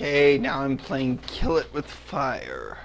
Okay, now I'm playing Kill It with Fire.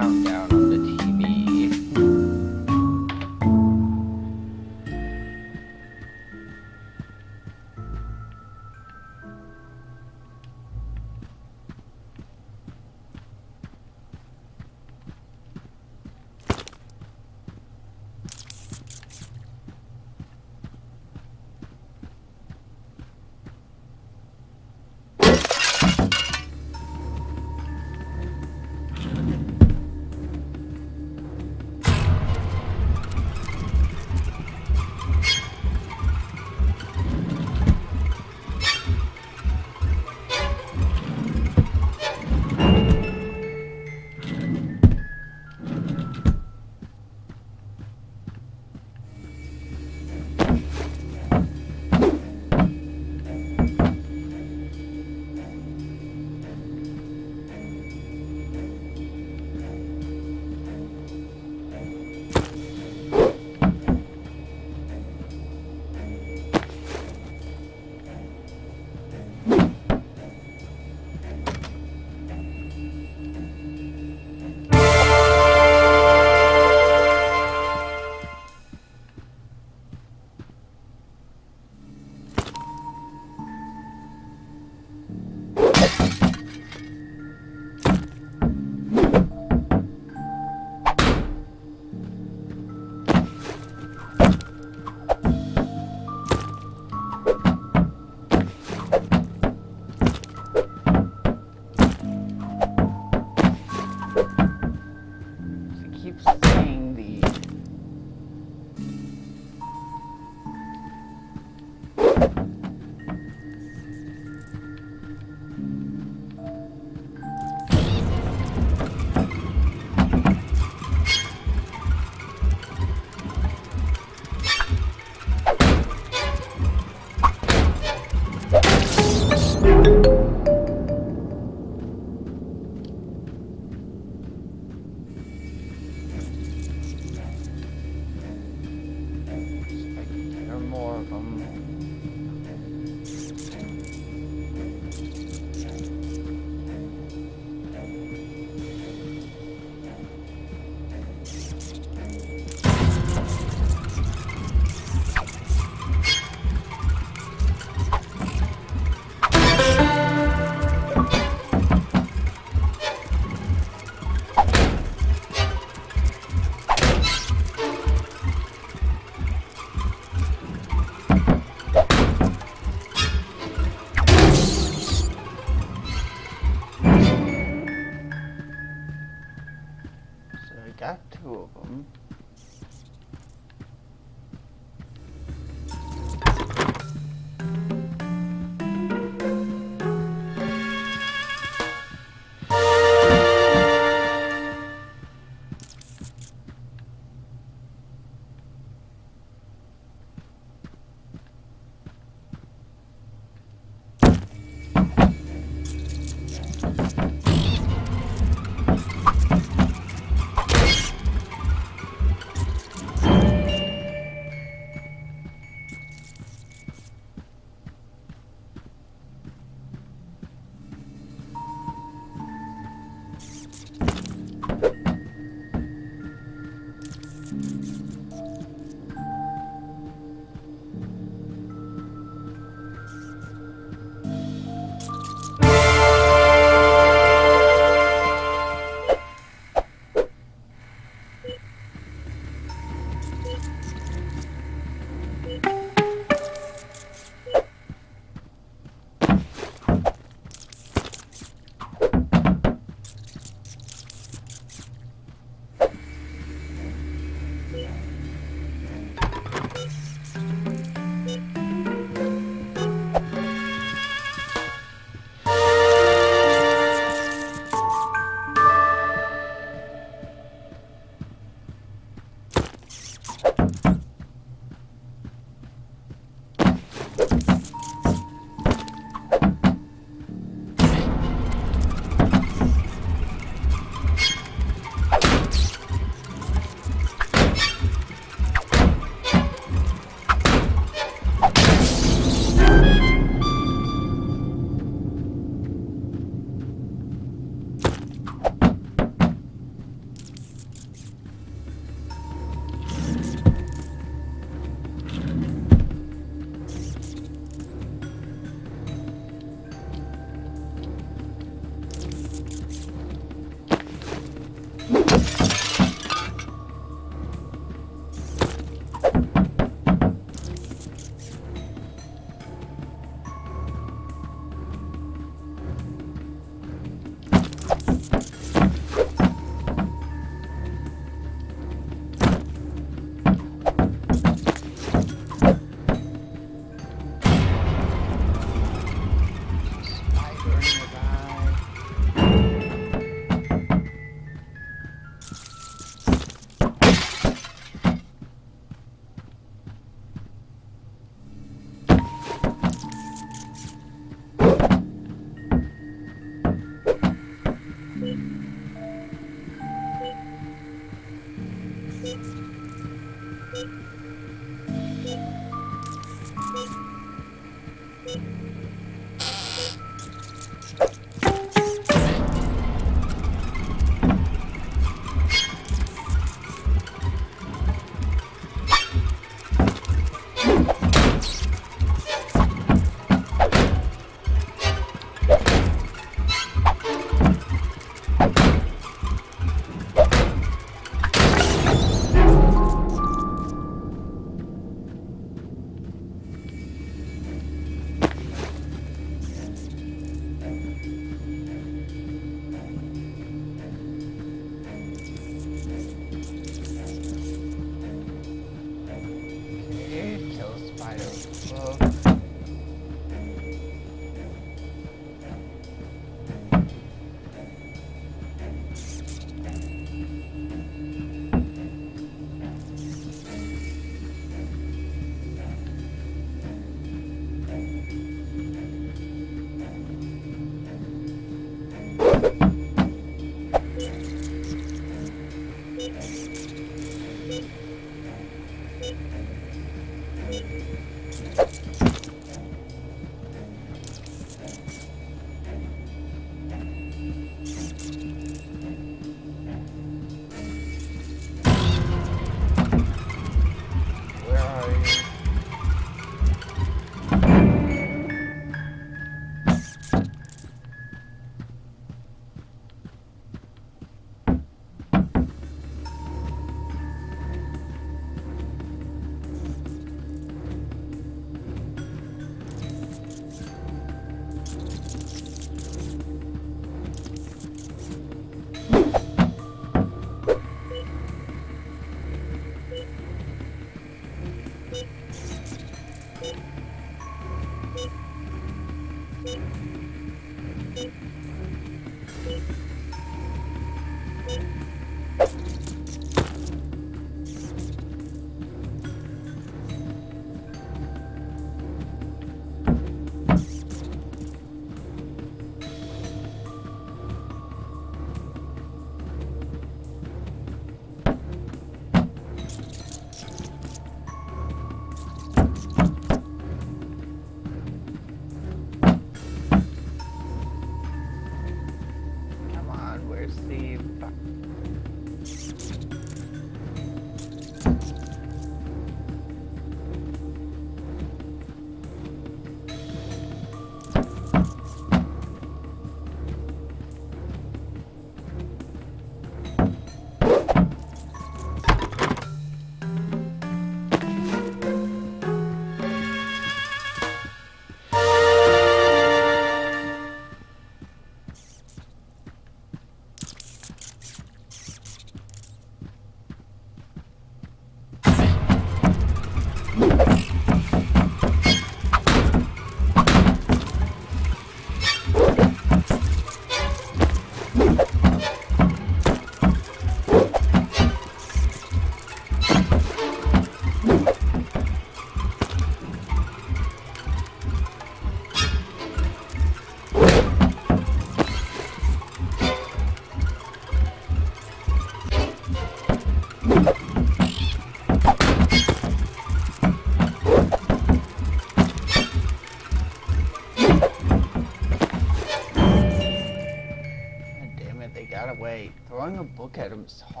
A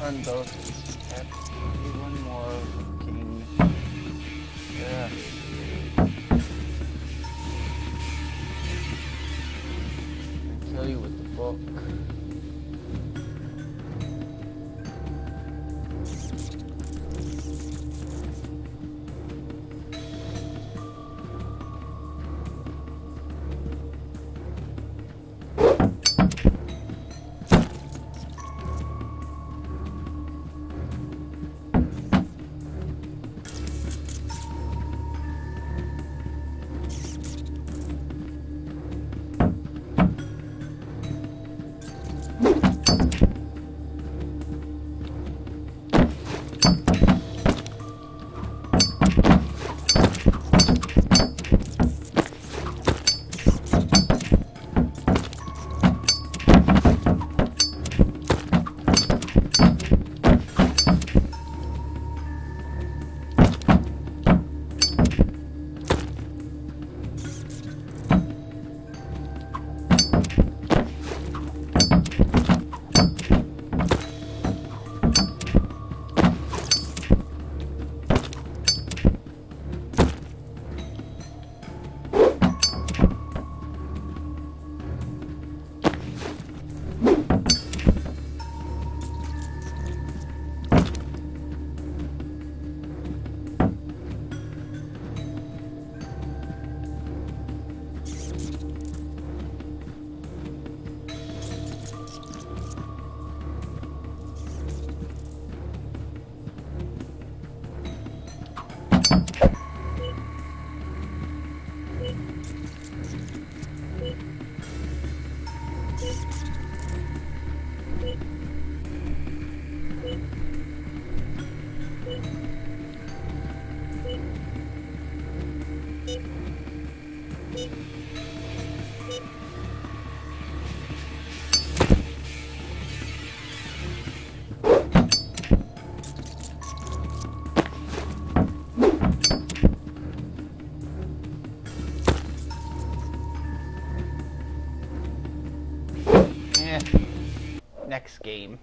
is both. One more king. Yeah. Kill you with the book. Game.